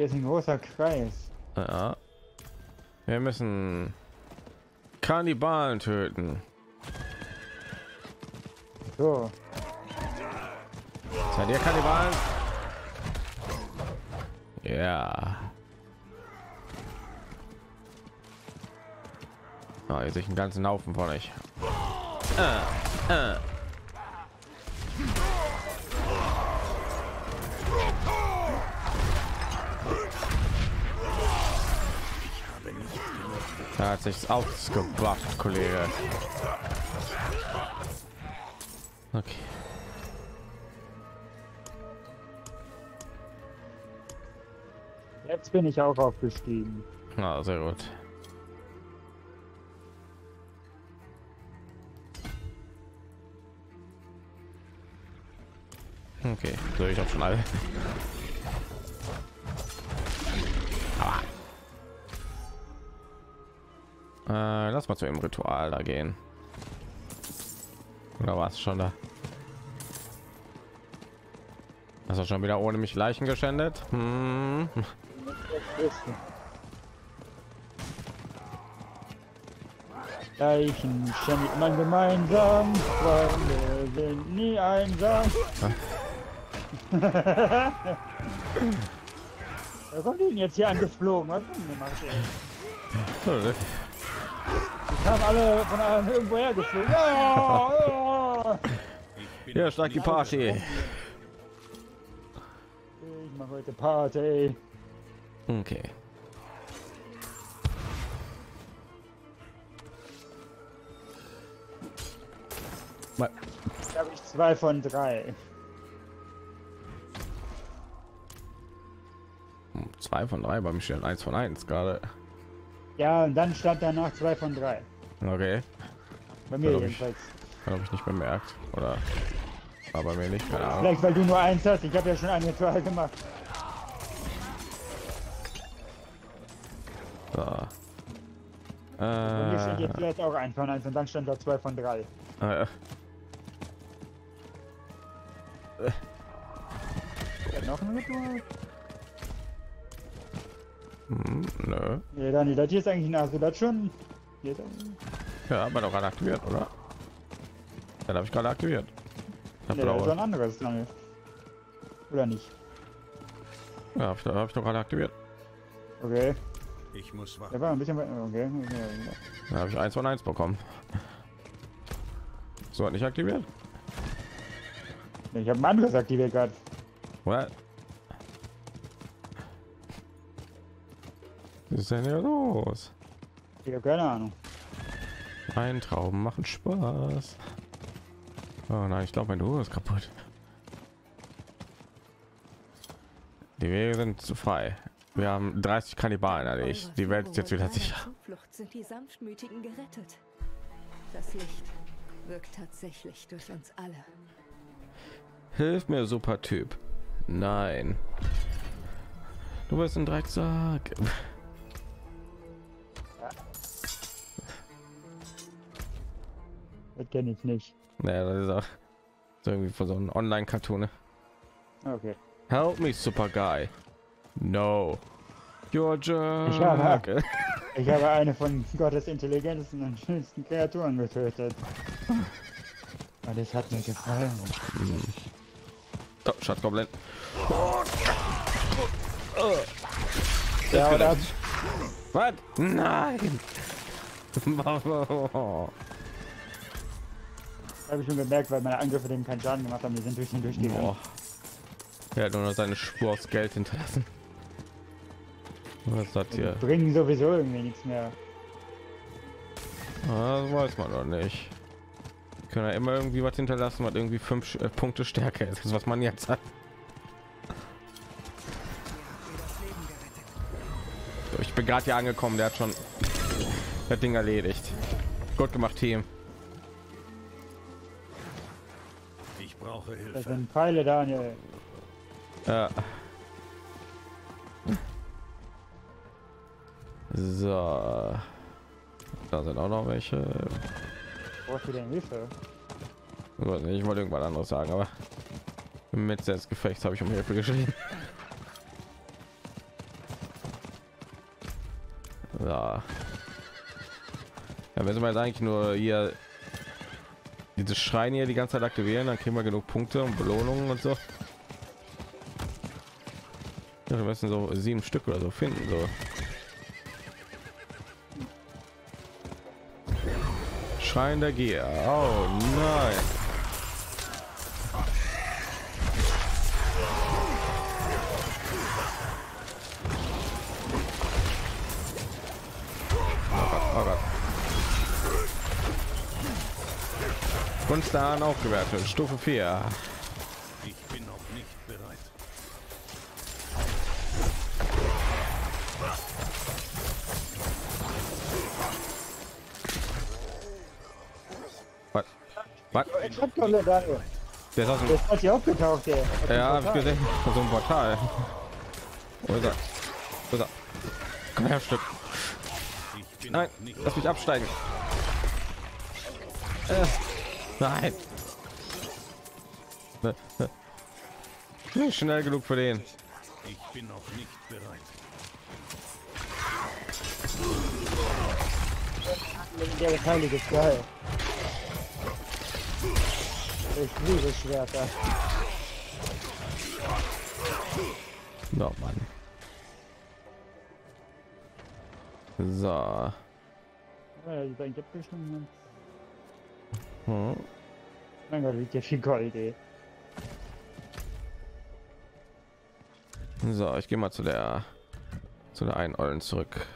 Hier ist ein großer Kreis. Ja. Wir müssen Kannibalen töten. So. Seid ihr Kannibalen? Ja. Ah, hier sehe ich einen ganzen Haufen von euch. Äh, äh. Da hat sich ausgebracht, Kollege. Okay. Jetzt bin ich auch aufgestiegen. Ah, sehr gut. Okay, so ich habe schon alle. Aua. Äh, lass mal zu dem Ritual da gehen. Oder war es schon da? Du schon wieder ohne mich Leichen geschändet? Hm. Leichen schändet man gemeinsam, Freunde sind nie einsam. Wer kommt denn jetzt hier angeflogen? Was die gemacht, ey? Die kamen alle von einem irgendwo her geflogen. Ja, ja. Hier steigt die Party. Ich mache heute Party. Okay. Mal- Da habe ich zwei von drei. Zwei von drei, bei mir steht eins von eins gerade. Ja, und dann stand danach zwei von drei. Okay, Bei mir Ja, hab jedenfalls. habe ich nicht bemerkt. Oder war bei mir nicht, keine Ahnung. Vielleicht weil du nur eins hast. Ich habe ja schon ein Ritual gemacht. So. Bei mir steht jetzt Äh, vielleicht auch ein von eins und dann stand da zwei von drei. äh, Ja, noch ein Ritual? Hm, nö. Nee, Dani, das hier ist eigentlich nach. Hast du das schon? Hier dann- Ja, aber doch gerade aktiviert, oder? Dann habe ich gerade aktiviert. Hab Nee, das ist ein anderes, Daniel. Oder nicht? Ja, habe ich, hab ich doch gerade aktiviert. Okay. Ich muss Der warten. war ein bisschen weit. Okay. Da habe ich eins von eins bekommen. So hat nicht aktiviert. Nee, Ich habe ein anderes aktiviert gerade. What? Was ist denn hier los? Ich habe keine Ahnung. Ein Trauben machen Spaß. Oh nein, ich glaube, mein Uhr ist kaputt. Die Wege sind zu frei. Wir haben 30 Kannibalen erlegt. Die Welt ist jetzt wieder sicher. Zuflucht sind die Sanftmütigen gerettet. Das Licht wirkt tatsächlich durch uns alle. Hilf mir, super Typ. Nein. Du bist ein Drecksack. Das kenne ich nicht. Naja, das ist auch so irgendwie von so einem Online-Cartoon. ne? Okay. Help me, super guy. No. Jerk. Ich habe- Ich habe eine von Gottes intelligentesten und schönsten Kreaturen getötet. Und es hat mir gefallen. Oh, Schatzgoblin. Ja, oder? Was? Nein. Habe ich schon gemerkt, weil meine Angriffe dem keinen Schaden gemacht haben. Die sind durch und durch gegangen. Boah. Er hat nur noch seine Spur aufs Geld hinterlassen. Was das hier? Die bringen sowieso irgendwie nichts mehr. Ah, Das weiß man noch nicht. Können ja immer irgendwie was hinterlassen, was irgendwie fünf äh, Punkte Stärke ist, was man jetzt hat. So, Ich bin gerade hier angekommen, der hat schon das Ding erledigt. Gut gemacht, Team. Ich brauche Das Hilfe. sind Pfeile, Daniel. Ja. So. Da sind auch noch welche. Brauchst du denn Hilfe? Ich wollte irgendwas anderes sagen, aber Mitte des Gefechts habe ich um Hilfe geschrien. Ja. Ja, wenn sie mal eigentlich nur hier diese Schreine hier die ganze Zeit aktivieren, dann kriegen wir genug Punkte und Belohnungen und so. Ja, wir müssen so sieben Stück oder so finden. So. Schrein der Gier. Oh nein. Kunstdaten aufgewertet. Stufe 4. Ich bin noch nicht bereit. Was? Der ist aus dem Das hat ja aufgetaucht, der. Dem Ja, hab ich gesehen. Von so einem Portal. Wo ist er? Wo ist er? Komm her, Stück. Ich bin Nein, lass mich absteigen. Äh, nein. Ne, ne. Nicht schnell genug für den. Ich bin noch nicht bereit. Der Heilige geil. Ich liebe Schwerter. No, Mann. So. Ja, die beiden abgeschnitten Hm. Mein Gott, liegt viel Gold, ey. So, ich gehe mal zu der zu der einen Eulen zurück.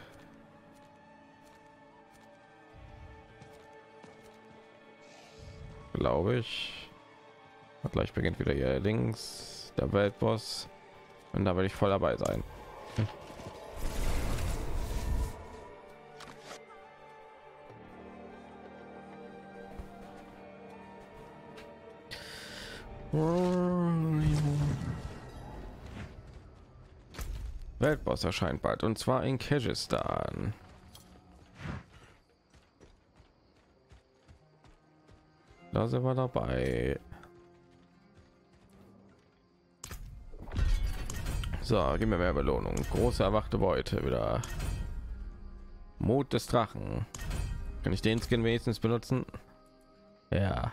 Glaube ich. Und gleich beginnt wieder hier links der Weltboss. Und da werde ich voll dabei sein. Weltboss erscheint bald und zwar in Kirgisistan. Da sind wir dabei. So, gib mir mehr Belohnung. Große erwachte Beute wieder. Mut des Drachen. Kann ich den Skin wenigstens benutzen? Ja.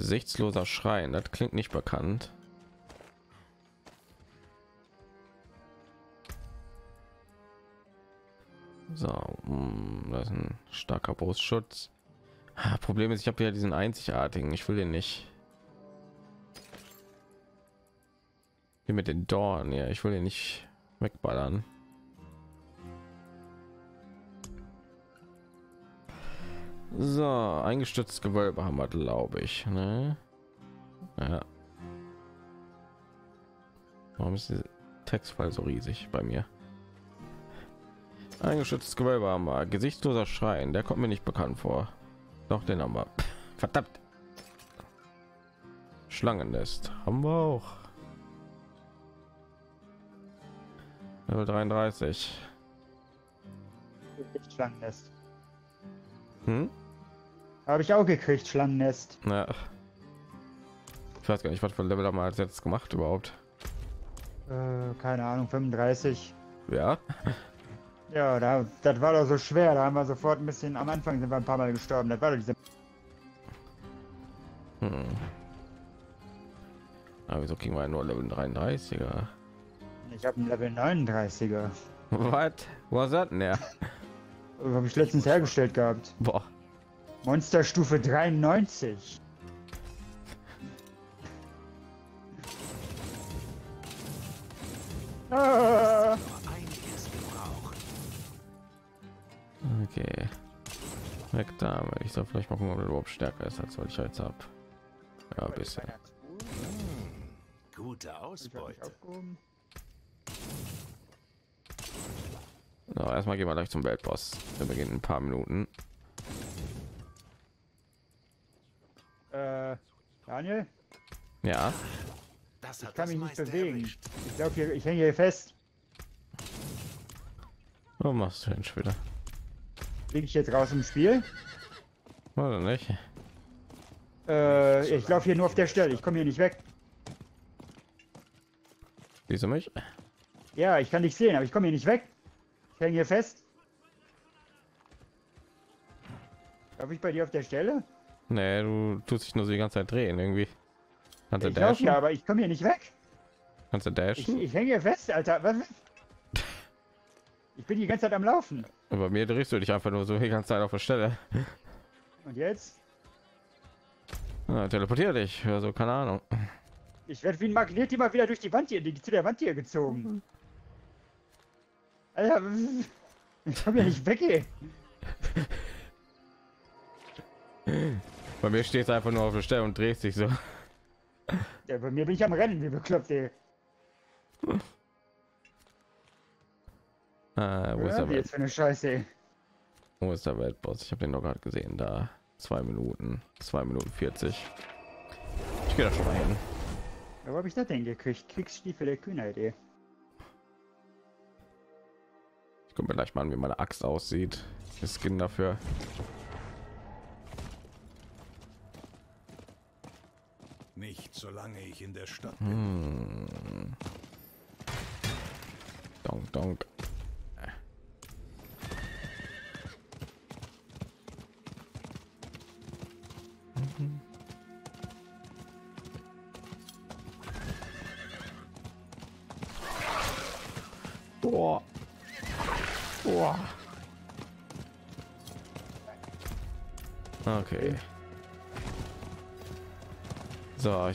Gesichtsloser Schrein, das klingt nicht bekannt. So, mm, das ist ein starker Brustschutz. Problem ist, ich habe ja diesen einzigartigen. Ich will den nicht. Hier mit den Dorn, ja, ich will den nicht wegballern. So, eingestütztes Gewölbe haben wir, glaube ich. Ne? Ja. Warum ist der Textfall so riesig bei mir? Eingestütztes Gewölbe haben wir. Gesichtsloser Schrein, der kommt mir nicht bekannt vor. Doch, den haben wir. Verdammt. Schlangennest haben wir auch. Level 33. Schlangennest. Hm? Habe ich auch gekriegt, Schlangennest. Na. Ich weiß gar nicht, was für ein Level haben wir jetzt gemacht überhaupt. Äh, keine Ahnung, 35. Ja. Ja, da, das war doch so schwer. Da haben wir sofort ein bisschen am Anfang sind wir ein paar Mal gestorben. Das war doch diese. Hm. Aber wieso kriegen wir nur Level 33er? Ich habe ein Level 39er. Was? Was ist das denn der? Habe ich letztens hergestellt gehabt. Boah. Monsterstufe 93. Ah. Okay. Weg da. Ich soll vielleicht mal gucken, ob er überhaupt stärker ist, als was ich jetzt habe. Ja, ein bisschen. Gute Ausbeute. So, erstmal gehen wir gleich zum Weltboss. Wir beginnen in ein paar Minuten. Äh, Daniel, Ja. Das ich kann das mich nicht bewegen. erwischt. Ich glaube, hier, ich hänge hier fest. Was machst du denn später? Liege ich jetzt raus im Spiel? Oder nicht? Äh, ich laufe hier nur auf der Stelle. Ich komme hier nicht weg. Siehst du mich? Ja, ich kann dich sehen, aber ich komme hier nicht weg. Ich hänge hier fest. Darf ich bei dir auf der Stelle? Nee, du tust dich nur so die ganze Zeit drehen irgendwie. Kannst du Ich dashen? ja, aber ich komme hier nicht weg. Kannst du Ich, dashen? ich hänge hier fest, Alter. Was? Ich bin die ganze Zeit am Laufen. Bei mir drehst du dich einfach nur so die ganze Zeit auf der Stelle. Und jetzt? Ja, teleportier dich, also keine Ahnung. Ich werde wie ein Magnet immer wieder durch die Wand hier, die, zu der Wand hier gezogen. Alter, ich komme ja nicht weg, ey. Bei mir steht es einfach nur auf der Stelle und drehst dich so. Ja, bei mir bin ich am Rennen, wie bekloppt, ey. Ah, wo, ist Ja, der wie Welt, jetzt für eine Scheiße, ey. wo ist der Weltboss? Ich habe den noch gerade gesehen. Da zwei Minuten, zwei Minuten 40. Ich gehe da schon mal hin. Wo habe ich das denn gekriegt? Kriegsstiefel der Kühnheit, ey. Ich gucke mir gleich mal an, wie meine Axt aussieht. Das Skin dafür. Nicht solange ich in der Stadt Hm. Donk, donk.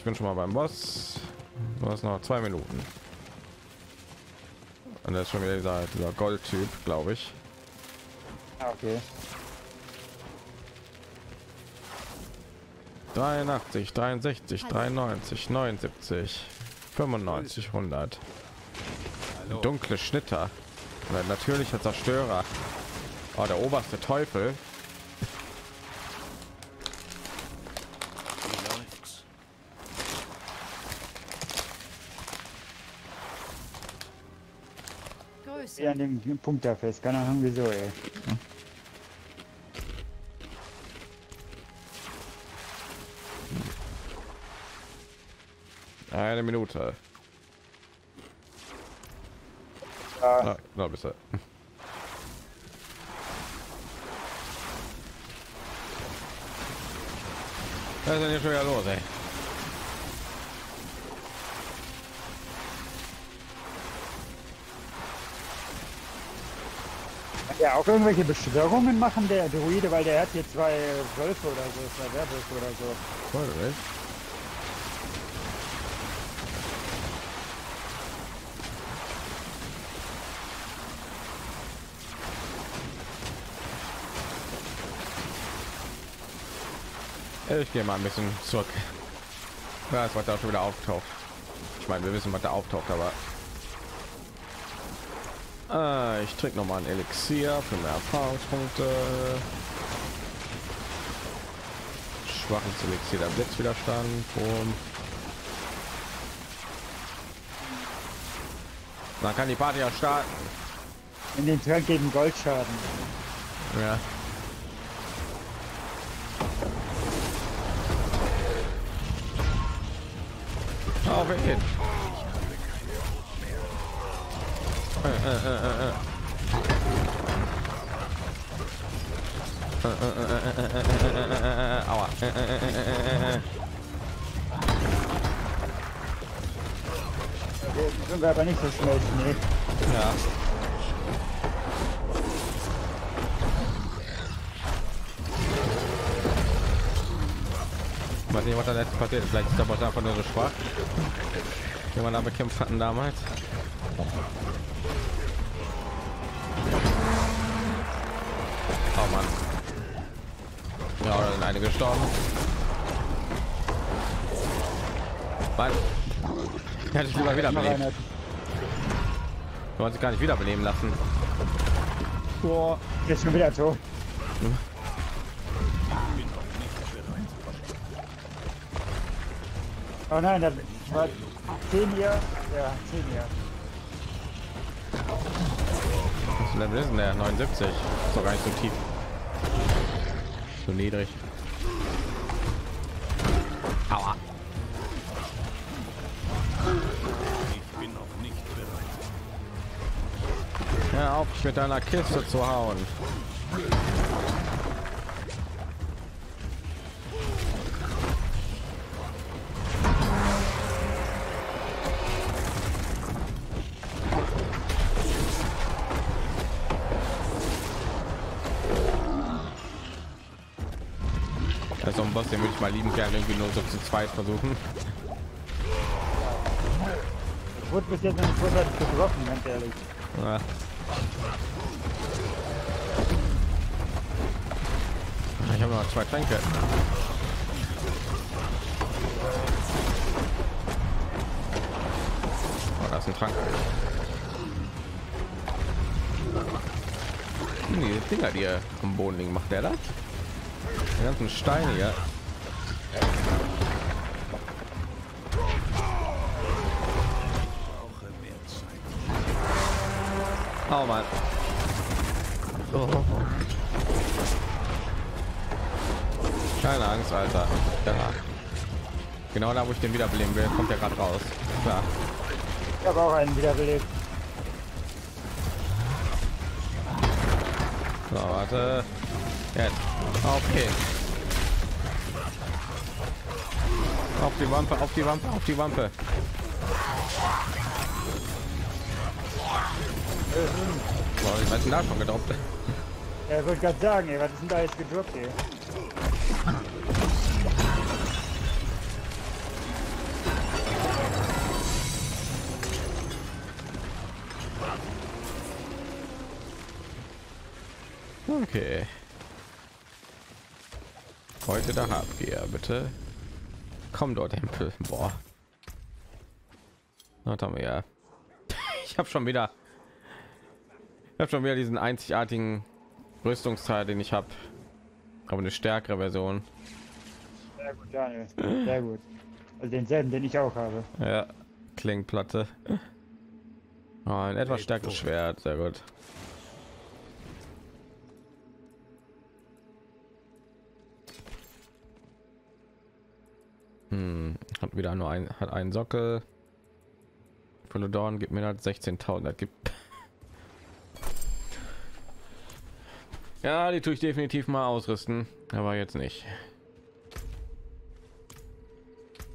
Bin schon mal beim Boss. Du hast noch zwei Minuten. Und das ist schon wieder dieser, dieser Goldtyp, glaube ich. Ah, okay. 83, 63, 93, 79, 95, 100. Hallo. Dunkle Schnitter. Natürlicher Zerstörer. Oh, der oberste Teufel. Größe. Hier an dem Punkt da fest. Keine Ahnung wieso, ey. Eine Minute. Ja, da bist du. Was ist denn hier schon wieder los, ey? Der auch irgendwelche Beschwörungen machen, der Druide, weil der hat hier zwei Wölfe oder so, zwei Werwölfe oder so. Voll, echt? Ich gehe mal ein bisschen zurück. Ja, es was da schon wieder auftaucht. Ich meine, wir wissen, was da auftaucht, aber Ah, ich trinke noch mal ein Elixier für mehr Erfahrungspunkte. Schwaches Elixier der Blitzwiderstand. Und man kann die Party ja starten. In den Trank gegen Goldschaden. Ja. Auf ihn. Aua. Äh, äh, äh, äh, äh, äh, äh. Sind wir aber nicht so schnell, nee. Ja. Mal sehen, was da jetzt passiert. Vielleicht ist der Bot einfach nur so schwach. Wie man da bekämpft hatten damals. Einige gestorben. Mann. Hätte ich lieber. Noch einer. Du wolltest gar nicht wiederbeleben lassen. Boah, ist schon wieder tot. Oh nein, das war 10 hier. Ja, 10 hier. Was Level ist denn der? 79. Ist doch gar nicht so tief. So niedrig. Mit deiner Kiste zu hauen. Das ist so ein Boss, den würde ich mal lieben gerne irgendwie nur so zu zweit versuchen. Ich wurde bis jetzt noch nicht getroffen, ganz ehrlich. Ja. Ich habe noch zwei Tränke. Oh, da ist ein Trank. Hm, Die Dinger, die am Boden liegen, macht der das? Die ganzen Steine hier. Oh Mann. Keine Angst, Alter. Ja. Genau da, wo ich den wiederbeleben will, kommt er gerade raus. Klar. Ich habe auch einen wiederbelebt. So, warte. Jetzt. Okay. Auf die Wampe, auf die Wampe, auf die Wampe. So, ich weiß da schon gedroppt. Ja, ich wollte gerade sagen, ey, was ist denn da jetzt gedroppt, ey? Okay. Heute da habt ihr bitte. Komm dort, Tempel. Boah. Was haben wir ja. Ich habe schon wieder. Ich habe schon wieder diesen einzigartigen Rüstungsteil, den ich habe. Aber eine stärkere Version. Sehr gut, Daniel. Sehr gut. Also denselben, den ich auch habe. Ja, Klingplatte. Oh, ein etwas stärkeres Schwert, sehr gut. Hm, hat wieder nur ein, hat einen Sockel. Philodorn gibt mir halt 16.000. Das gibt. Ja, die tue ich definitiv mal ausrüsten, aber jetzt nicht.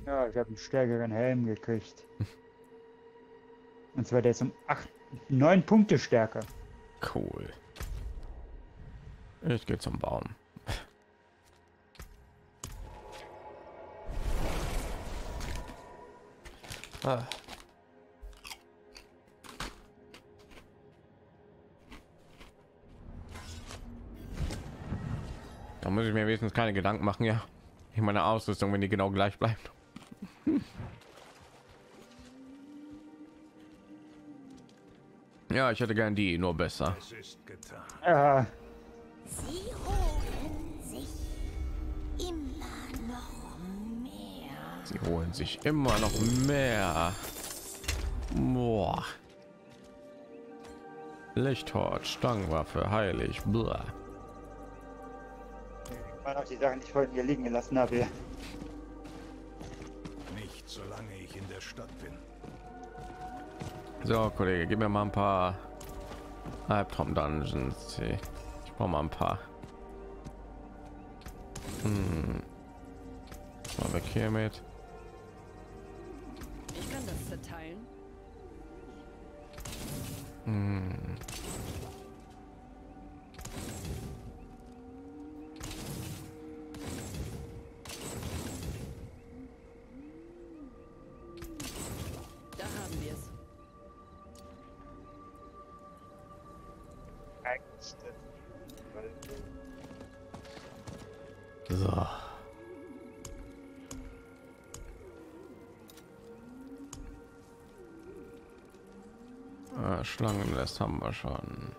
Ja, ich habe einen stärkeren Helm gekriegt. Und zwar der ist um 8, 9 Punkte stärker. Cool. Ich gehe zum Baum. Ah. Da muss ich mir wenigstens keine Gedanken machen, ja. Ich meine Ausrüstung, wenn die genau gleich bleibt. Ja, ich hätte gern die, nur besser. Es ist getan. Ja, Sie holen sich immer noch mehr. Sie holen sich immer noch mehr. Boah. Lichthort, Stangenwaffe, heilig. Blah. Auch die Sachen, die ich vorhin hier liegen gelassen habe. Nicht solange ich in der Stadt bin. So, Kollege, gib mir mal ein paar Albtraum Dungeons. Ich brauche mal ein paar. Hm. Mal weg hier mit. Ich kann das zerteilen. Hm. So. Ah, Schlangen, das haben wir schon.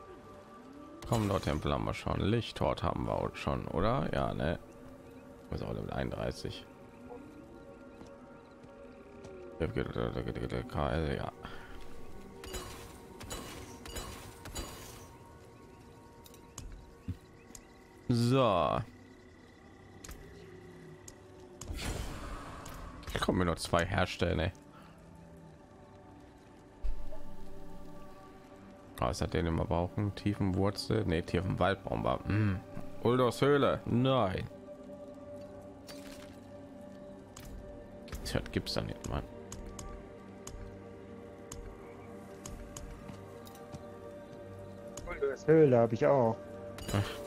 Komm, dort Tempel haben wir schon. Lichthort haben wir auch schon, oder? Ja, ne. Was auch mit 31. KL, ja. So. Ich komme mir nur zwei herstellen. Ey. Was hat den immer brauchen? Tiefen Wurzel? Ne, tiefen Waldbaum war. Mm. Uldos Höhle. Nein. Das gibt's dann nicht, Mann. Das Höhle habe ich auch. Ach.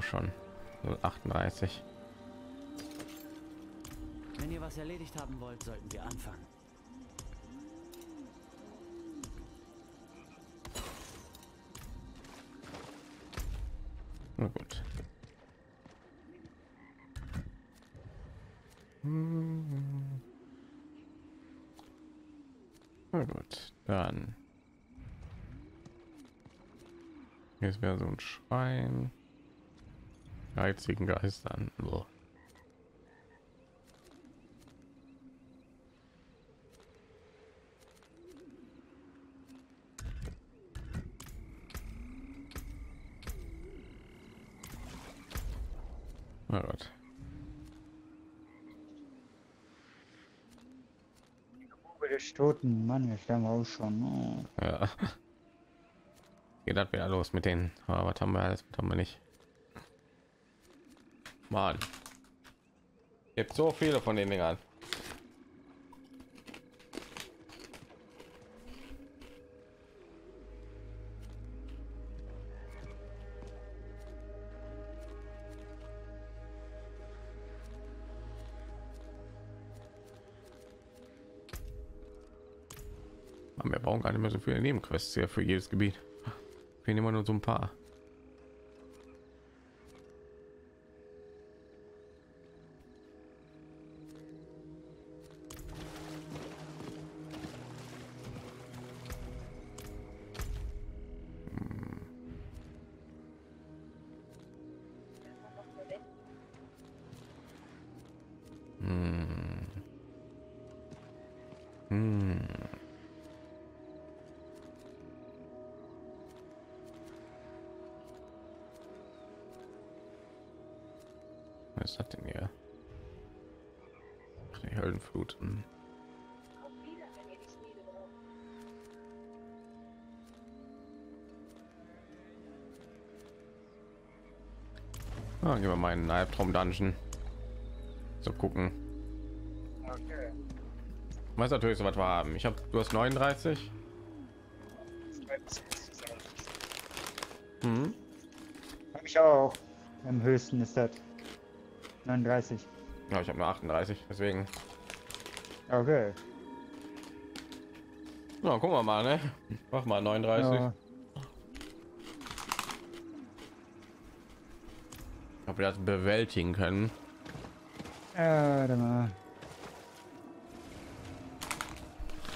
Auch schon. 38. Wenn ihr was erledigt haben wollt, sollten wir anfangen. Na gut. Na gut, dann. Jetzt wäre so ein Schwein. Geizigen Geistern. Gut. Grube des toten haben wir auch schon. Oh. Ja. Geht das wieder los mit den. Aber was haben wir alles? Was haben wir nicht? Mann. Gibt so viele von den Dingern. Wir brauchen gar nicht mehr so viele Nebenquests hier für jedes Gebiet. Fehlen immer nur so ein paar. Ah, gehen wir mal in den Albtraum Dungeon. So gucken. Okay. Was natürlich so was wir haben. Ich habe du hast 39. Mhm. Habe ich auch. Am höchsten ist das 39. Ja, ich habe nur 38, deswegen. Okay. Na, gucken wir mal, ne? Mach mal 39. Ja. Wir das bewältigen können. Mal.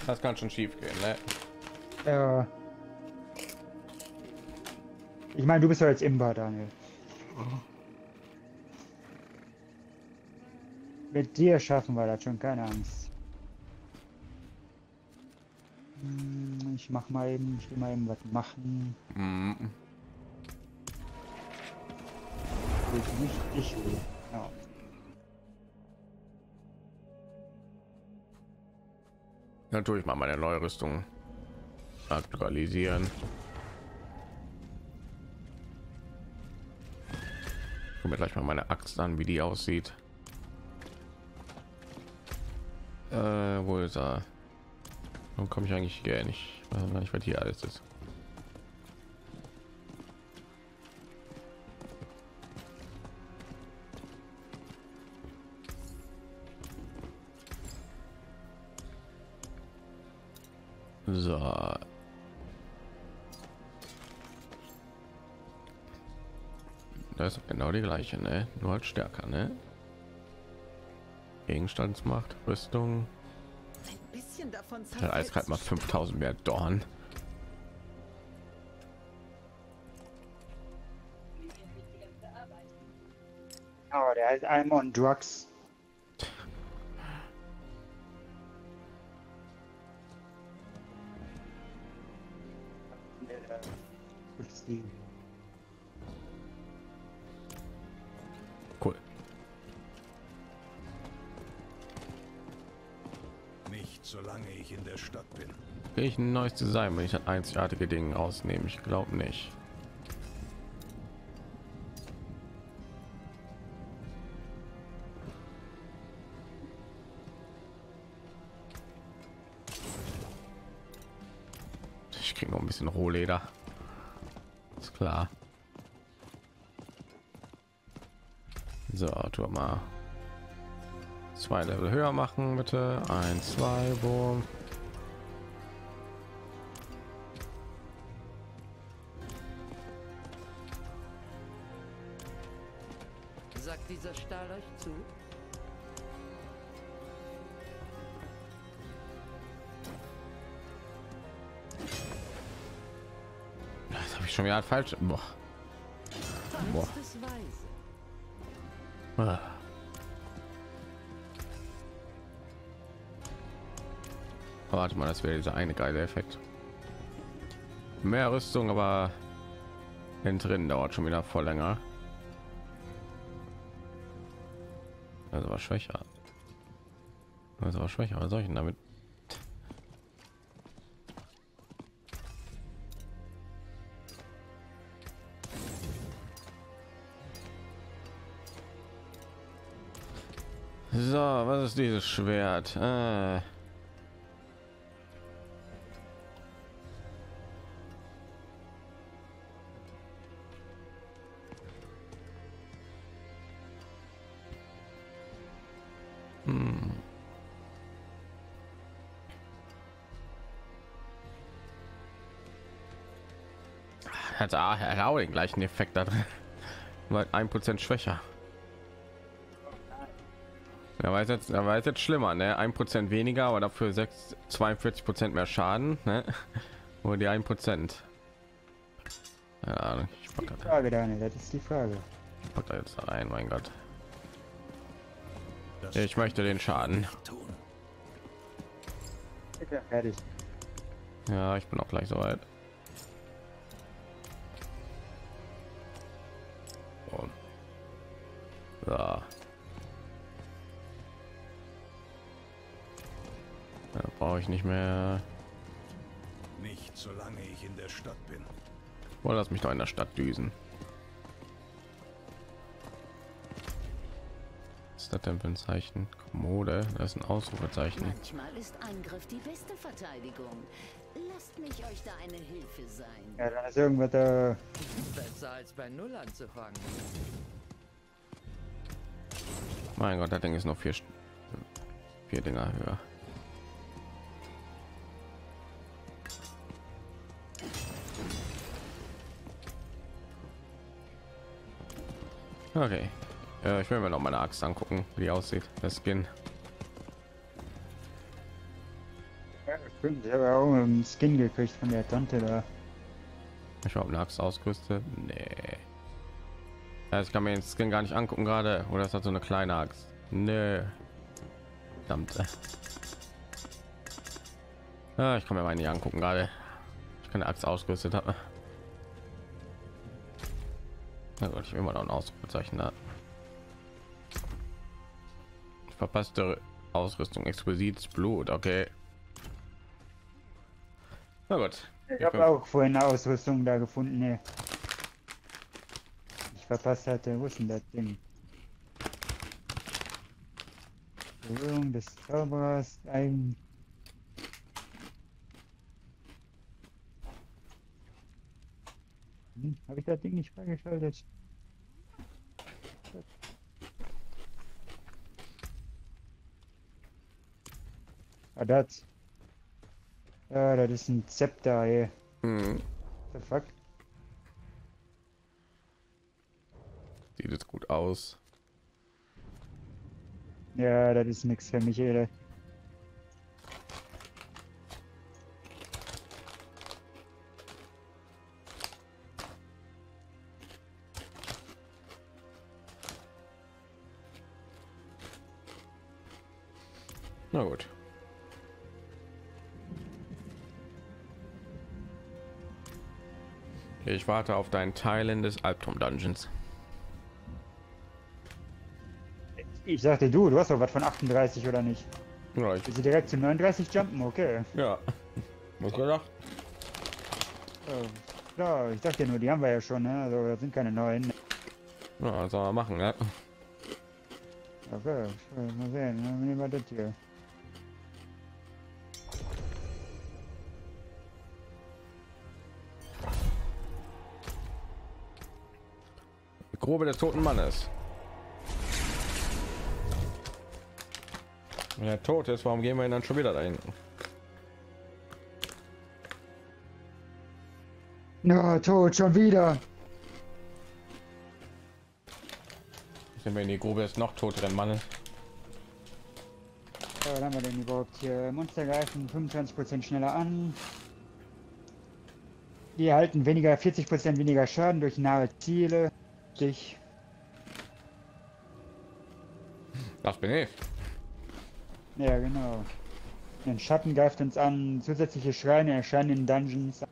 Das kann schon schief gehen, ne? Ja. Ich meine, du bist ja jetzt Imba, Daniel. Mit dir schaffen wir das schon, keine Angst. Hm, Ich mach mal eben, ich will mal eben was machen. Mhm. Ich nicht, ich will. Ja. Dann tue ich mal meine neue Rüstung aktualisieren. Guck mir gleich mal meine Axt an, wie die aussieht. Äh, wo ist er? Warum komme ich eigentlich hier nicht? Ich weiß gar nicht, was hier alles ist. So. Das ist genau die gleiche, ne? Nur halt stärker, ne? Gegenstandsmacht, Rüstung. Ein bisschen davon Der Eiskalt macht 5000 mehr Dorn. Oh, der heißt I'm on Drugs. Ding. Cool. Nicht solange ich in der Stadt bin. Krieg ich ein neues Design, wenn ich einzigartige Ding rausnehme? Ich glaube nicht. Ich kriege noch ein bisschen Rohleder. Klar. So, tu mal zwei Level höher machen, bitte. Ein, zwei, boom. Schon wieder falsch. Boah. Boah. Ah. Warte mal, das wäre dieser eine geile Effekt. Mehr Rüstung, aber innen drin dauert schon wieder voll länger. Also war schwächer. Also war schwächer. Was soll ich denn damit? So, was ist dieses Schwert? Äh. Hm. Hat auch den gleichen Effekt da drin. Weil ein Prozent schwächer. Er weiß jetzt, er weiß jetzt schlimmer, ne? Ein Prozent weniger, aber dafür 6, 42 Prozent mehr Schaden, ne? Oder die ein Prozent. Ahnung, ich pack Die das, Frage, Daniel, das ist die Frage. ich pack da jetzt rein, mein Gott. Ich möchte den Schaden. tun. Ja, fertig. Ja, ich bin auch gleich soweit. So. Brauche ich nicht mehr. Nicht solange ich in der Stadt bin. Oh, lass mich doch in der Stadt düsen. Ist das denn für ein Zeichen? Kommode, das ist ein Ausrufezeichen. Manchmal ist Angriff die beste Verteidigung. Lasst mich euch da eine Hilfe sein. Ja, dann ist irgendwas da. Besser als bei Null anzufangen. Mein Gott, das Ding ist noch vier, St- vier Dinger höher. Okay, äh, ich will mir noch meine Axt angucken, wie die aussieht. Das Skin. Ja, stimmt. Ich habe auch einen Skin gekriegt von der Tante da. Ich habe eine Axt ausgerüstet. Nee. Ja, ich kann mir den Skin gar nicht angucken gerade. Oder ist das so eine kleine Axt? Nö. Verdammt. Ja, ich kann mir meine nicht angucken gerade. Ich kann eine Axt ausgerüstet habe. Na gut, ich will mal noch ein Ausrufezeichen da. Verpasste Ausrüstung, exquisites Blut, okay. Na gut. Ich habe auch vorhin eine Ausrüstung da gefunden, ne. Ich verpasst hatte, wo ist denn das Ding? Berührung des Zauberers, ein. Habe ich das Ding nicht freigeschaltet? Ah, das. Ja, das ist ein Zepter, ey. Hm. The fuck? Sieht jetzt gut aus. Ja, das ist nix für mich, ey. Na gut. Ich warte auf dein Teilen des Albtraum Dungeons. Ich sagte du, du hast doch was von 38 oder nicht? Ja, ich, Willst du direkt zu 39 jumpen? Okay. ja. Was gedacht? Äh, Ja, ich dachte nur, die haben wir ja schon, ne? Also das sind keine neuen. Ja, soll man machen, ne? Okay, mal sehen, ne? nehmen wir das hier. Die Grobe des toten Mannes. Wenn er tot ist, warum gehen wir ihn dann schon wieder dahin? Na, tot, schon wieder. Sind wir in die Grube des noch toteren Mannes? Ja, was haben wir denn überhaupt hier? Monster greifen 25% schneller an. Die erhalten weniger, 40% weniger Schaden durch nahe Ziele. Dich. Das bin ich. Ja, genau. Ein Schatten greift uns an. Zusätzliche Schreine erscheinen in Dungeons.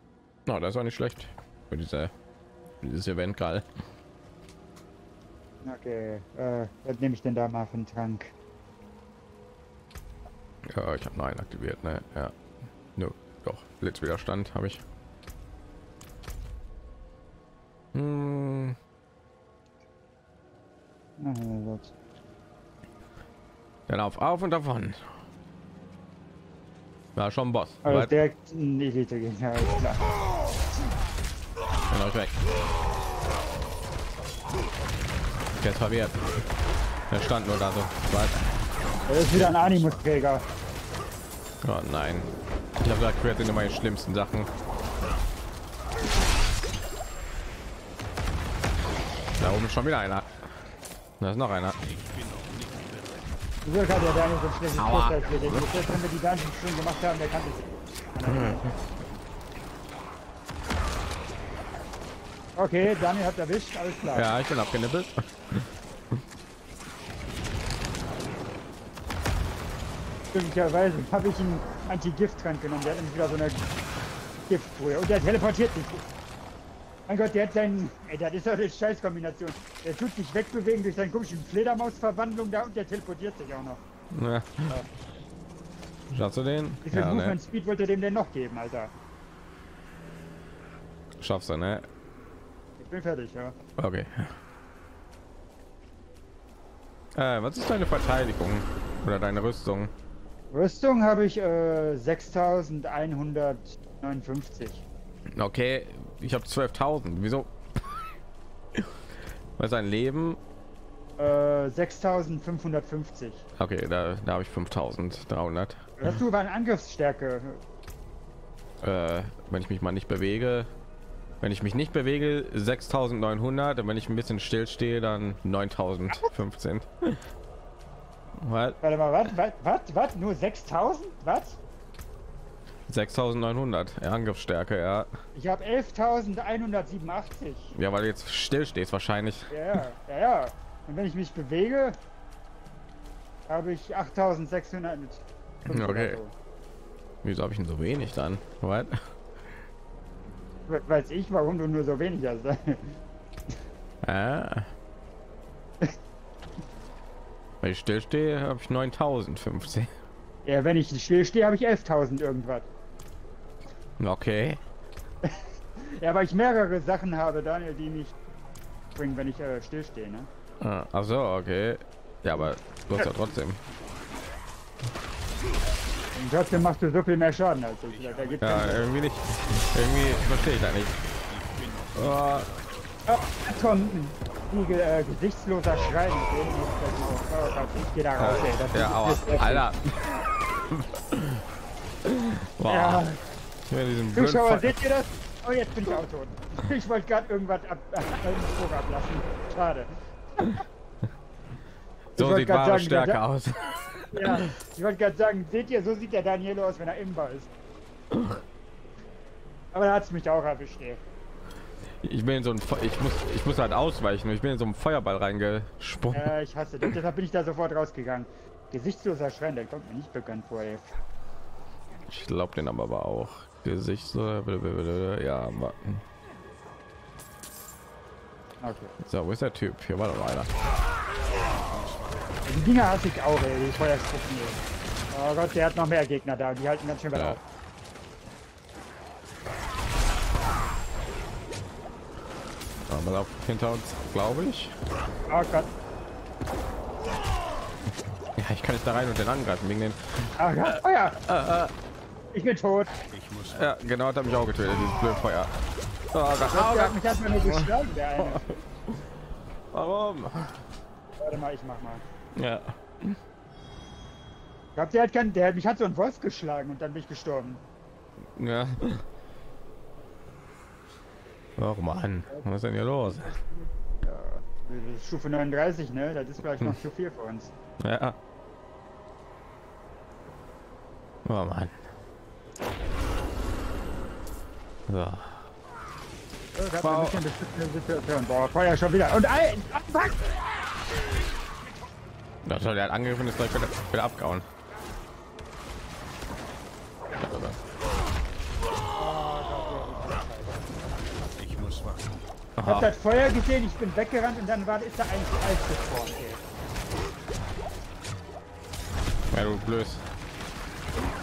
Na, das ist auch nicht schlecht für diese für dieses Event gerade. Okay, äh, was nehme ich denn da mal für einen Trank? Ja, ich habe noch einen aktiviert, ne? Ja. Nö, doch. Blitzwiderstand habe ich. Hm, Dann auf, auf und davon. Ja, schon ein Boss. Also Weit- direkt in die Elite gehen, ja, ist klar. Euch weg. Jetzt verwehrt. Er stand nur da so. Was? Das ist wieder ein Animus-Träger. Oh nein. Ich habe gesagt, Quert sind immer die schlimmsten Sachen. Da oben ist schon wieder einer. Da ist noch einer. Wieso hat der Daniel so ein schlechtes Aua. Urteil für den? Jetzt, wenn wir die Dungeons schon gemacht haben, der kann das. Okay, Daniel hat erwischt, alles klar. Ja, ich bin abgenippelt. Glücklicherweise habe ich einen Anti-Gift-Trank genommen. Der hat nämlich wieder so eine Giftbrühe. Und der teleportiert sich. Mein Gott, der hat seinen. Ey, das ist doch eine Scheißkombination. Der tut sich wegbewegen durch seine komischen Fledermaus-Verwandlung da und der teleportiert sich auch noch. Ja. Schaffst du den? Wie viel Ja, ne? Movement Speed wollt ihr dem denn noch geben, Alter? Schaffst du, ne? Ich bin fertig, ja. Okay. Äh, was ist deine Verteidigung? Oder deine Rüstung? Rüstung habe ich äh, 6159. Okay, ich habe 12.000. Wieso? Was ist ein Leben? Äh, 6550. Okay, da, da habe ich 5.300. Hast du aber eine Angriffsstärke? Äh, wenn ich mich mal nicht bewege. Wenn ich mich nicht bewege, 6.900. Und wenn ich ein bisschen still stehe, dann 9.015. Was? Warte mal, was? Was? Was? was? Nur 6000? Was? 6.900 Angriffsstärke, ja. Ich habe 11.187. Ja, weil du jetzt still stehst wahrscheinlich. Ja, ja, ja. Und wenn ich mich bewege, habe ich 8.600. Okay. Wieso habe ich denn so wenig dann? We- Weiß ich, warum du nur so wenig hast. Ah. Wenn ich still stehe, habe ich 9015. ja, wenn ich still stehe, habe ich 11.000 irgendwas. Okay. Ja, weil ich mehrere Sachen habe, Daniel, die mich bringen, wenn ich äh, still stehe, ne? Ah, Ach so, okay. Ja, aber du hast ja trotzdem. Und trotzdem machst du so viel mehr Schaden als ich. Da gibt's Ja, irgendwie nicht. Irgendwie verstehe ich das nicht. Oh, Oh, komm, Igel, äh, gesichtsloser Schrein. Ich sehe nicht, das Maus. Oh Gott, ich geh da raus, ey. Das ja, ist- aua. Alter. Boah. Ja, Ja, diesen Zuschauer, seht ihr das? Oh, jetzt bin ich auch tot. Ich wollte gerade irgendwas ab, äh, einen Spruch ablassen. Schade. so sieht wahre sagen, Stärke der- aus. Ja, ich wollte gerade sagen, seht ihr, so sieht der Danielo aus, wenn er imbar ist. Aber da hat es mich auch erwischt, ey. Ich bin in so ein, Fe- ich muss, ich muss halt ausweichen. Ich bin in so einen Feuerball reingesprungen. Ja, ich hasse das. Deshalb bin ich da sofort rausgegangen. Gesichtsloser Schrein, der kommt mir nicht bekannt vor, ey. Ich glaube den aber auch. Gesicht so. Ja, warten. Okay. So, wo ist der Typ? Hier war doch einer. Die Dinger hasse ich auch, ey, die Feuerspucken. ey. Oh Gott, der hat noch mehr Gegner da, die halten ganz schön weit Ja. auf. Aber auf hinter uns, glaube ich. Oh Gott, Ja, ich kann nicht da rein und den angreifen wegen den. oh Gott, Feuer! Ich bin tot. Ich muss Ja, genau, hat er mich auch getötet. Dieses blöde Feuer. Oh Gott, oh Gott. hat mich erstmal nur geschlagen, der eine. Warum? Warte mal, ich mach mal. Ja. Ich glaub, der hat keinen, der, mich hat so ein Wolf geschlagen und dann bin ich gestorben. Ja. Oh Mann, was ist denn hier los? Ist Stufe 39, ne? Das ist vielleicht noch zu viel für uns. Ja. Oh Mann. So. Ich hab Wow. ein bisschen beschützende Situation. Boah, Feuer schon wieder. Und ein! Fuck! Das soll der hat angegriffen, ist gleich wieder, wieder abgehauen. Ich muss wachen. Ich hab das Feuer gesehen, ich bin weggerannt und dann war, ist da ein Eis gespawnt. Ja, du blöd.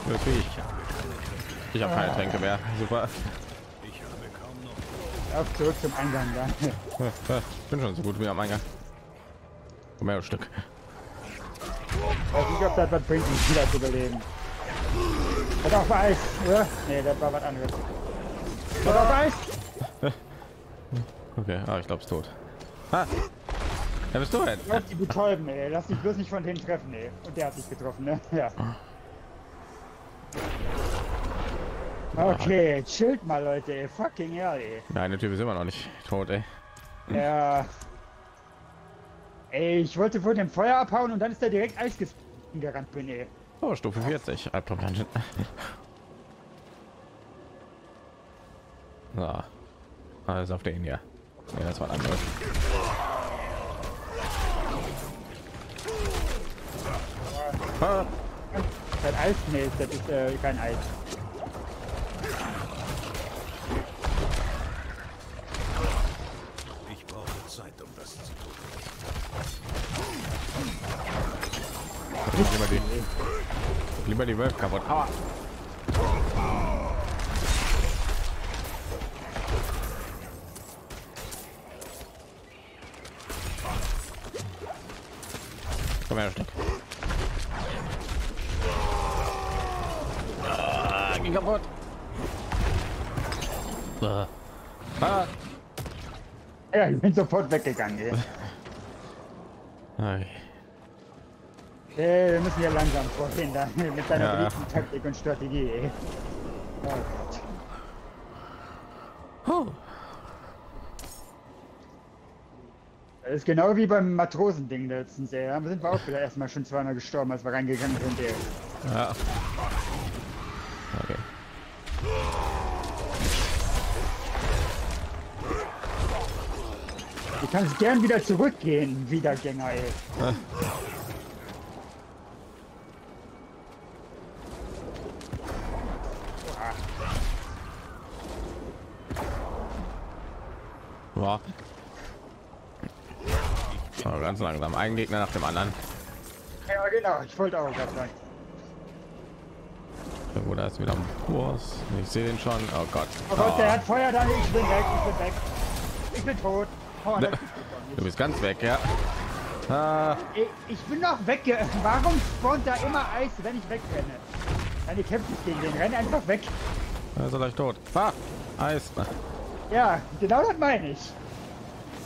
Blöd wie ich. Ich habe keine Tränke mehr. Super. Ich habe kaum noch. Auf zurück zum Eingang. Ich bin schon so gut wie am Eingang. Komm her, du Stück. Nicht, ob das was bringt, mich wieder zu überleben. Hat auf Eis, oder? Nee, das war was anderes. Hat auf Eis! Okay, ah, ich glaube, es tot. Ah. Ja, bist du denn? Lass die betäuben, ey. Lass dich bloß nicht von denen treffen, ey. Und der hat sich getroffen, ne? Ja. Okay, chillt mal, Leute, ey. Fucking hell, ey. Nein, der Typ ist immer noch nicht tot, ey. Ja. Ey, ich wollte vor dem Feuer abhauen und dann ist er direkt Eis gerannt bin, ey. Oh, Stufe 40. Albtraum Dungeon. So. Alles auf den hier. Nee, das war ein anderes. Ah, Das Eis, nee, das ist äh, kein Eis. Lieber die, lieber die Wölfe kaputt. Aua. Komm her, Stück. Ah, ging kaputt. Ah. Ah. Ja, ich bin sofort weggegangen, ey. Ey, wir müssen hier langsam vorgehen, da, mit seiner Ja. beliebten Taktik und Strategie, ey. Oh Gott. Oh. Das ist genau wie beim Matrosending letztens, ey. Da sind wir auch wieder erstmal schon zweimal gestorben, als wir reingegangen sind, ey. Ja. Okay. Du kannst gern wieder zurückgehen, Wiedergänger, ey. Ja. So, ganz langsam. Ein Gegner nach dem anderen. Ja, genau, ich wollte auch gerade sagen. Irgendwo da ist wieder ein Boss. Ich sehe den schon. Oh Gott. Oh Gott, der Ah, hat Feuer da, ich bin weg, ich bin weg. Ich bin tot. Oh, Ne. du bist ganz weg, ja. Ah, ich bin doch wegge... Warum spawnt da immer Eis, wenn ich wegrenne? Deine kämpft nicht gegen den, renn einfach weg. er ist er gleich tot. Ah, Eis. Ja, genau das meine ich.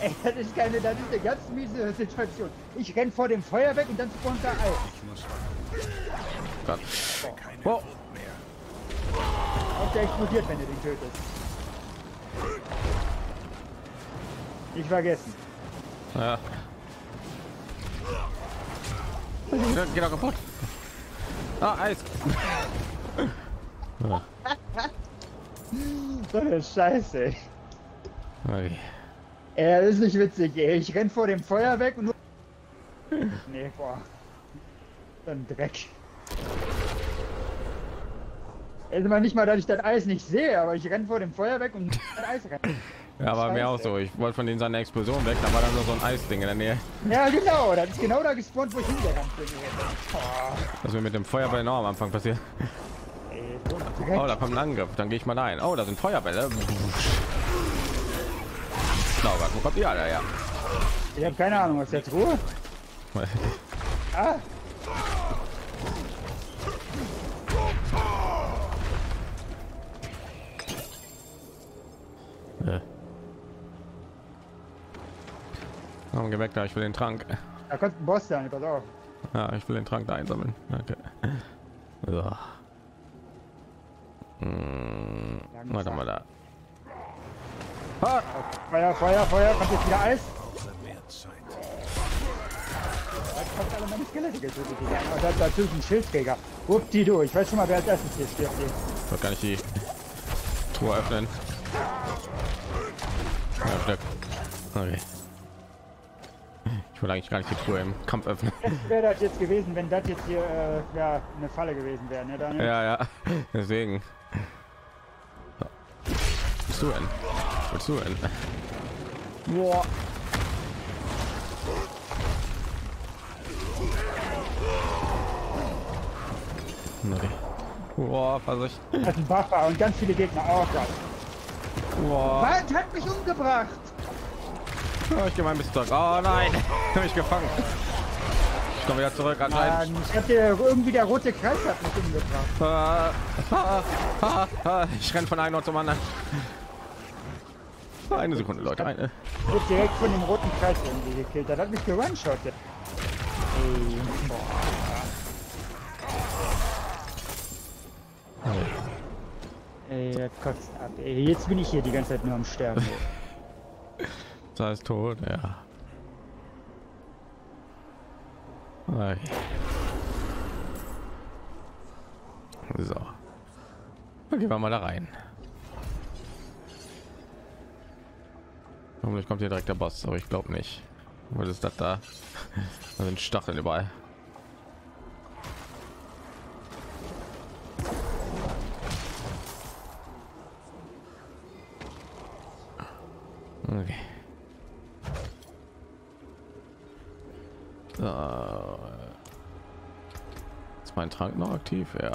Ey, das ist keine, das ist eine ganz miese Situation. Ich renn vor dem Feuer weg und dann spawnt da Eis. Ich. Gott. Oh. Mehr. Und der explodiert, wenn du den tötest. Nicht vergessen. Ja. Geht doch kaputt. Ah, Eis. Ah, So eine Scheiße, ey. okay. Ey, das ist nicht witzig, ey. Ich renn vor dem Feuer weg und nur... Nee, boah. So ein Dreck. Also mal nicht mal, dass ich das Eis nicht sehe, aber ich renn vor dem Feuer weg und das Eis rennt. Ja, war mir auch so. Ich wollte von denen seine Explosion weg, da war dann nur so ein Eisding in der Nähe. Ja, genau. Das ist genau da gespawnt, wo ich hingerannt bin. Oh, Das mir mit dem Feuerball genau am Anfang passiert. Oh, da kommt ein Angriff. Dann gehe ich mal ein. Oh, da sind Feuerbälle. Sauber. Wo kommt ihr alle her? Ich habe keine Ahnung, was der Truhe. Ah, Äh. Komm, geh weg da. Ich will den Trank. da kommt ein Boss sein, pass auf. Ja, ich will den Trank da einsammeln. Danke. So. Hm, warte mal da. Ah, Feuer, Feuer, Feuer. Kommt jetzt wieder Eis. Jetzt kommt alle meine Skelette getötet. Und da natürlich ein Schildträger. Rupp die durch. Ich weiß schon mal, wer als erstes hier stirbt. hier. ich gar nicht die Truhe öffnen. Ja. Okay. Wollte eigentlich gar nicht die Truhe im Kampf öffnen. Wäre das jetzt gewesen, wenn das jetzt hier äh, ja, eine Falle gewesen wäre, ne, Daniel? Ja, ja. Deswegen. Was bist du denn? Bist du denn? Boah. Okay. Boah, Vorsicht. Das ist ein Buffer und ganz viele Gegner. Oh Gott. Boah. Was hat mich umgebracht? Oh, ich gehe mal ein bisschen zurück. Oh nein, ich habe mich gefangen. Ich komme wieder zurück anscheinend. Mann, ich hab dir irgendwie der rote Kreis hat mich umgebracht. Ah, ah, ah. Ich renne von einem Ort zum anderen. Eine Sekunde, Leute. Eine. Ich wurde direkt von dem roten Kreis irgendwie gekillt. Das hat mich geone-shottet. Ey. Ey, kotzt ab. Ey, jetzt bin ich hier die ganze Zeit nur am Sterben. Das heißt tot, ja. Okay. So. Dann gehen wir mal da rein. Hoffentlich kommt hier direkt der Boss, aber ich glaube nicht. Was ist das da? Da sind Stacheln überall. Trank noch aktiv? Ja,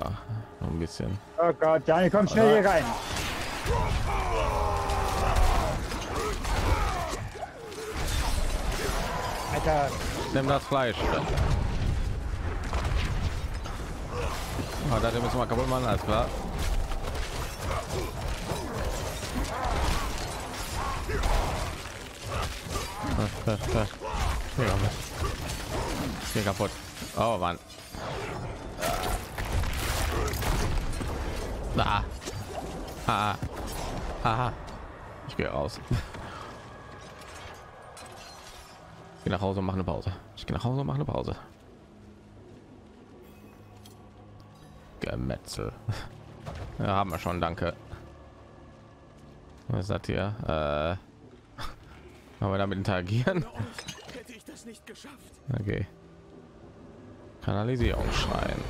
noch ein bisschen. Oh Gott, Daniel, komm schnell hier rein. Alter, Nimm das Fleisch. Ah, das müssen wir kaputt machen, alles klar. Geh kaputt. Oh Mann. Da. Ah. Aha. Ich gehe raus. Ich gehe nach Hause und mache eine Pause. Ich gehe nach Hause und mache eine Pause. Gemetzel. Ja, haben wir schon, danke. Was sagt ihr? Äh, haben wir damit interagieren? Okay. Kanalisierung schreien.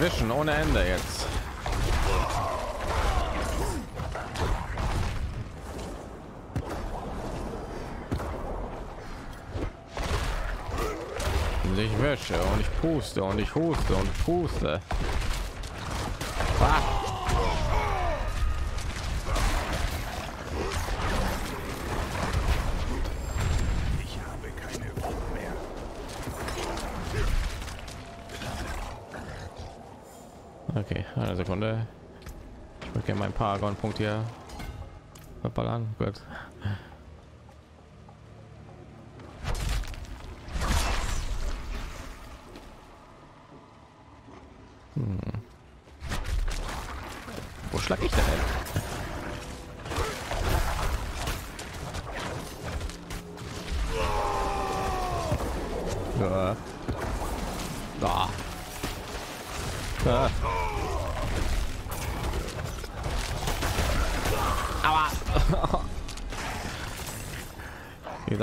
Wischen ohne Ende jetzt. Und ich wische und ich puste und ich huste und puste. Ah. Eine Sekunde. Ich würde gerne meinen Paragon-Punkt hier verballern. Gut.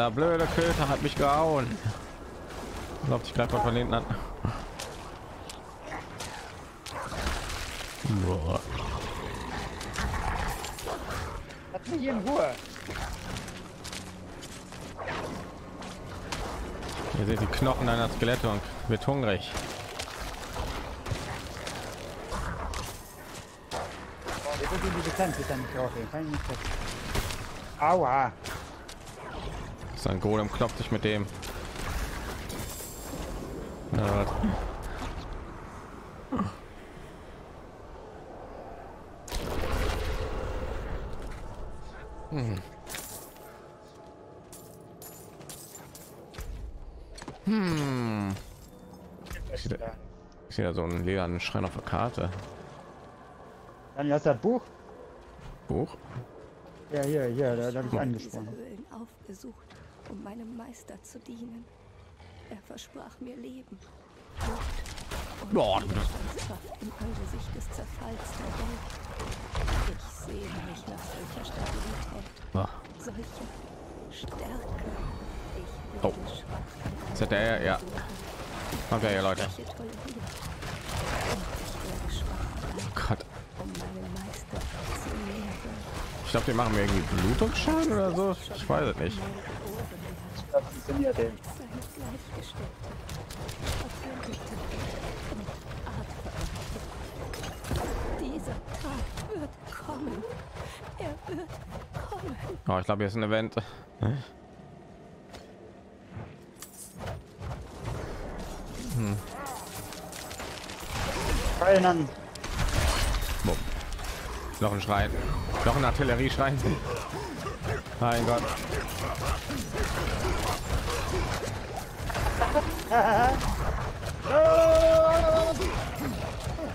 Dieser blöde Köter hat mich gehauen. Ich glaube, ich greife mal von hinten an. Boah. Lass mich in Ruhe. Ihr seht die Knochen einer Skelette und wird hungrig. Aua! Sein Golem klopft sich mit dem. Ja, Hm. Hm. Ich sehe da- so einen leeren Schrein auf der Karte. Dann hast du das Buch? Buch. Ja, hier, hier, da, da habe ich angesprochen. Aufgesucht, um meinem Meister zu dienen. Er versprach mir Leben, Luft und Boah. Widerstandskraft im Angesicht des Zerfalls der Welt. Ich sehne mich nach solcher Stabilität, Ah, solcher Stärke. Ich Oh. Ist das der? Ja. Okay, ja, Leute. Gott. Ich glaube, die machen mir irgendwie Blutungsschaden oder so. Ich weiß es nicht. Das funktioniert. Er kommen. Oh, ich glaube, hier ist ein Event. An. Bumm. Noch ein Schrein. Noch ein Artillerieschrein. Mein Gott.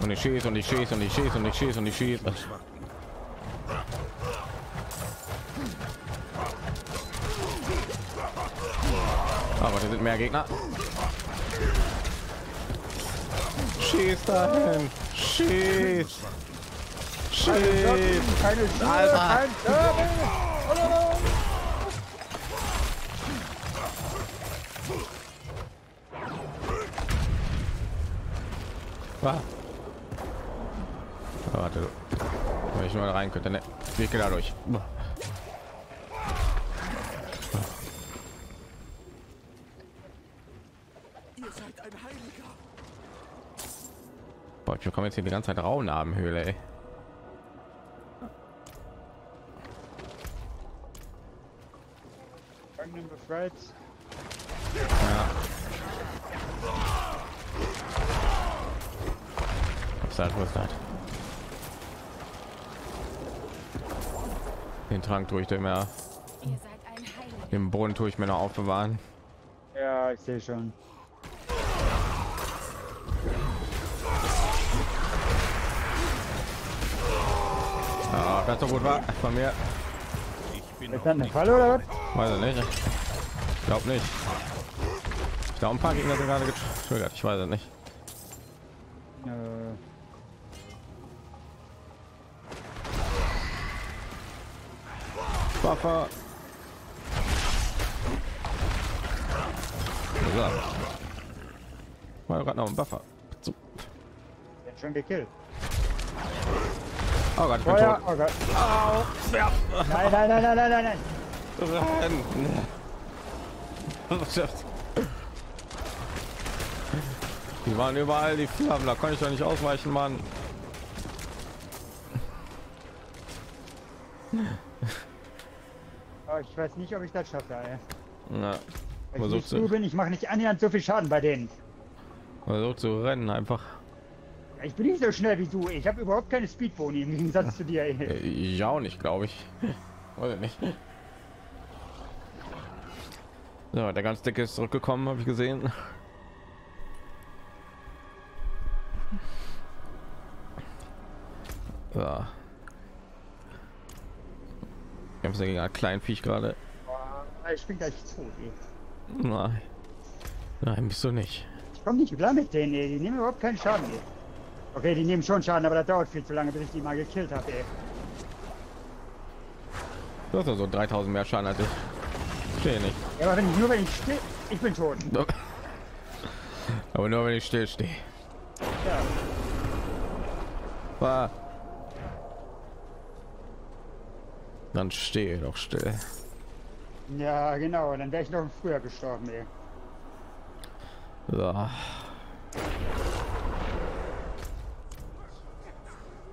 Und ich schieße und ich schieße und ich schieße und ich schieße und ich schieße. Aber da sind mehr Gegner. Schieß dahin. Schieß. Schieß. Keine Alter. Service. Ah. Warte, wenn ich mal rein könnte, ne? Ich gehe da durch. Boah, ich bekomme jetzt hier die ganze Zeit Raunarbenhöhle, ey. Befreit. Ja. Das? Was? Den Trank tue ich dem ja. Den Boden tue ich mir noch aufbewahren. Ja, ich sehe schon. Ja, das so gut war von mir. Ich bin Ist das eine Falle oder was? Weiß ich nicht. Ich glaube nicht. Ich glaube, ein paar Gegner sind gerade getriggert. Ich weiß es nicht. Waffe. So. Gerade noch ein Buffer. So. schon gekillt. Oh Gott, ich bin Feuer, tot. oh Gott. Nein, nein, nein, nein, nein, nein, nein. Rennen. Die waren überall die Flammen, da konnte ich doch nicht ausweichen, Mann. Oh, ich weiß nicht, ob ich das schaffe, ey. Na, Weil ich nicht du bin, ich mache nicht annähernd so viel Schaden bei denen. versucht zu rennen einfach. Ich bin nicht so schnell wie du. Ich habe überhaupt keine Speedboni im Gegensatz zu dir. Ey. Äh, Ich auch nicht, glaube ich. Ich nicht. So, der ganz dicke ist zurückgekommen, habe ich gesehen. Ja. Kämpfen gegen ein kleinen Viech gerade. Boah, Ich bin gleich tot. Ey. Nein. Nein, bist du nicht. Ich komme nicht klar mit denen. Ey. Die nehmen überhaupt keinen Schaden. Ey. Okay, die nehmen schon Schaden, aber das dauert viel zu lange, bis ich die mal gekillt habe. Ey. Du hast doch so 3000 mehr Schaden als ich. Stehe nicht. Ja, aber wenn ich nur wenn ich stehe, ich bin tot. Aber nur wenn ich still stehe. Ja. War. Dann stehe doch still. Ja, genau, dann wäre ich noch früher gestorben, ey. So.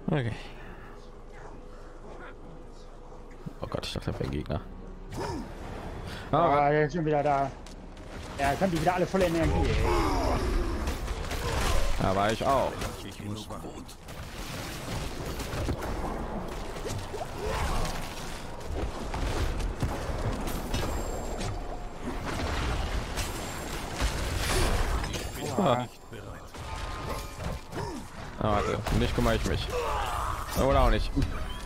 Okay. Oh Gott, ich dachte, das wäre ein Gegner. Ah, Ah, der ist schon wieder da. Ja, kommt die wieder alle voll Energie, ey. da war ich auch. Ich warten. Ah, warte, nicht kümmere ich mich. Oder auch nicht.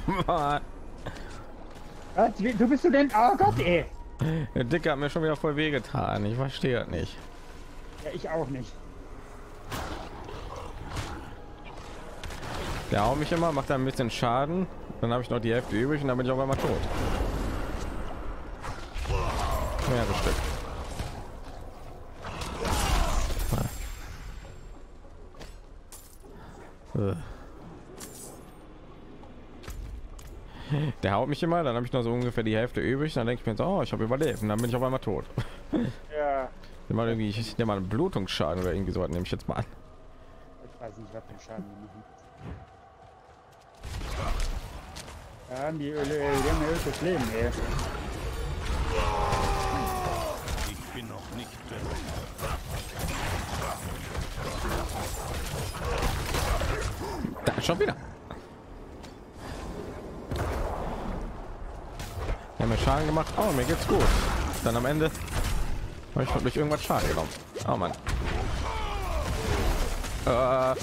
Was? Wie, du bist du denn? Oh Gott, ey. Der Dicke hat mir schon wieder voll wehgetan. Ich verstehe das nicht. Ja, ich auch nicht. Der haut mich immer, macht da ein bisschen Schaden. Dann habe ich noch die Hälfte übrig und dann bin ich auf einmal tot. Mehrere Stück. Äh. Der haut mich immer, dann habe ich noch so ungefähr die Hälfte übrig. Dann denke ich mir so, oh, ich habe überlebt und dann bin ich auf einmal tot. Ja, Immer irgendwie, ich nehme mal einen Blutungsschaden oder irgendwie so, nehme ich jetzt mal an. ich weiß nicht, was für Schaden die machen. Ja, haben die Öle, die haben ein öltes Leben, ey. Ich bin noch nicht bereit. Da schon wieder. Wir haben Schaden gemacht. Oh, mir geht's gut. Dann am Ende habe ich wirklich irgendwas Schaden genommen. Oh Mann. Äh.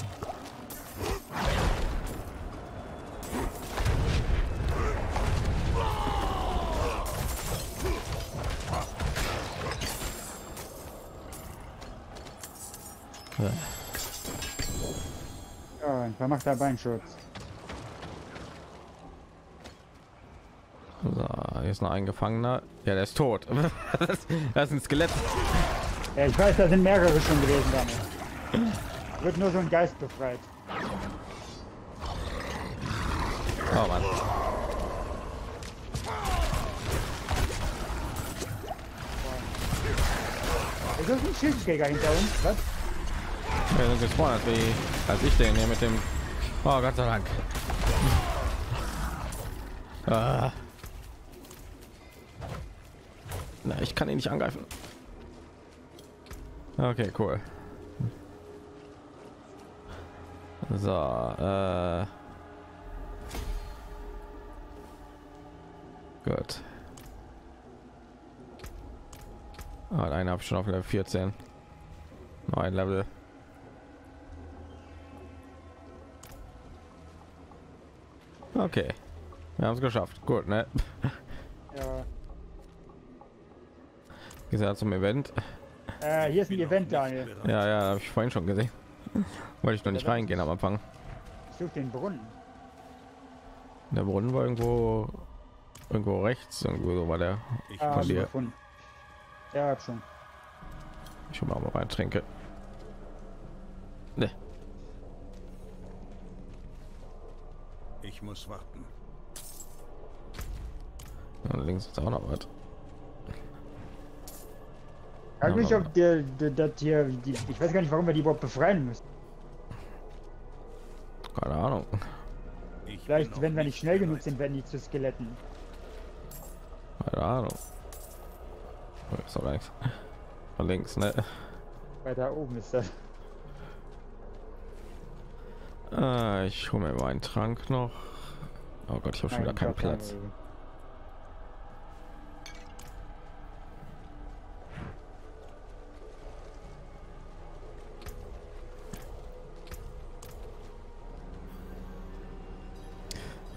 Ja, ein vermachter Beinschutz. So, hier ist noch ein Gefangener. Ja, der ist tot. das, ist ein Skelett. Ja, ich weiß, da sind mehrere schon gewesen damit. Wird nur so ein Geist befreit. Oh Mann. Ist das ein Schildträger hinter uns? Was? Gespawnt, wie als ich den hier mit dem. Oh Gott sei Dank. Ah. Na, ich kann ihn nicht angreifen. Okay, cool. So, äh. Gut. Ah, einen habe ich schon auf Level 14. Neun Level. Okay. Wir haben es geschafft. Gut, ne? Ja. Gesagt zum Event. Äh, hier ist ein Event, Daniel. Ja, ja, habe ich vorhin schon gesehen. Wollte ich noch nicht reingehen am Anfang. Ich suche den Brunnen. Der Brunnen war irgendwo irgendwo rechts, irgendwo so war der. Ich Ah, dir. gefunden. Ja, hab schon. Ich mal mal rein trinke. Ne, Ich muss warten. und links ist auch noch was. Frag Ja, mich, ob der, der, das hier, die, ich weiß gar nicht, warum wir die überhaupt befreien müssen. Keine Ahnung. Ich Vielleicht, wenn wir nicht schnell genug bereit. sind, werden die zu Skeletten. Keine Ahnung. Oh, Ist doch nichts. Von links, ne? Weiter oben ist das. Ah, ich hole mir mal einen Trank noch. Oh Gott, ich habe schon Mein keinen Platz.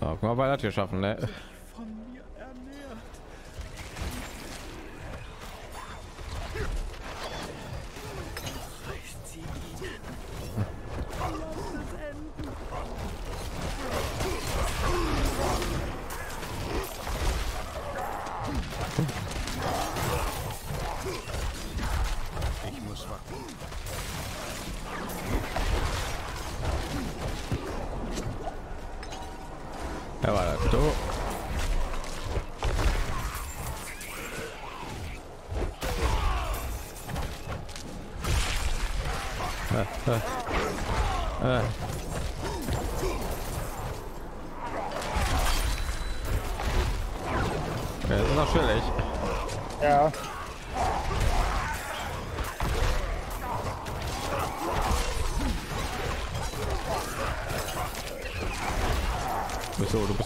So, guck mal, bei das hier schaffen, ne?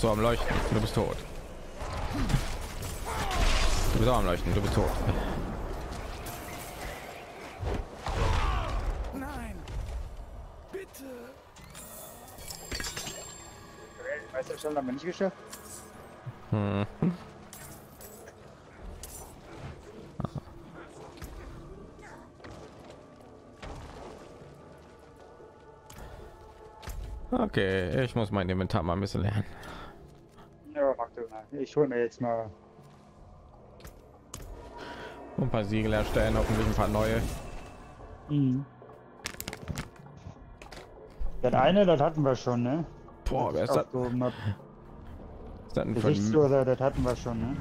Du du am Leuchten. Du bist tot. Du bist auch am Leuchten. Du bist tot. Nein! Bitte! Meisterstand haben wir nicht geschafft. Hm. Okay, ich muss mein Inventar mal ein bisschen lernen. Ja, mach du mal. Ich hol mir jetzt mal. Ein paar Siegel erstellen, hoffentlich ein paar neue. Mhm. Das eine, das hatten wir schon, ne? Boah, wer ist das? Ist das ein, oder das hatten wir schon, ne?